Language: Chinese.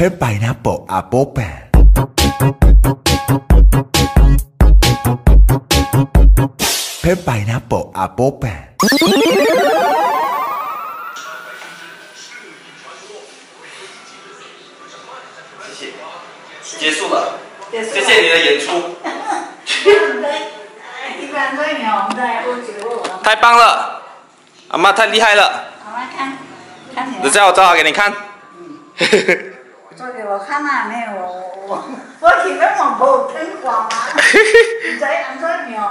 uh pen pineapple apple pen pen pineapple apple pen 谢谢，结束了，谢谢你的演出，太棒了，阿妈太厉害了，好来看，看你等下我照好给你看。我看那没有，我我我听得我冇听我嘛，你在安怎样？